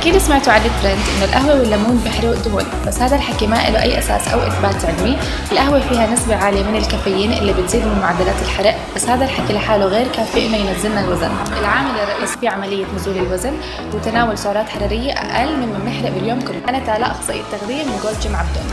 أكيد سمعتوا على الترند إنه القهوة والليمون بيحرقوا الدهون بس هذا الحكي ما له أي أساس أو إثبات علمي. القهوة فيها نسبة عالية من الكافيين اللي بتزيد من معدلات الحرق بس هذا الحكي لحاله غير كافي إنه ينزلنا الوزن. العامل الرئيسي في عملية نزول الوزن وتناول سعرات حرارية أقل مما بنحرق باليوم كله. أنا تالا أخصائية تغذية من جولد جيم عبدون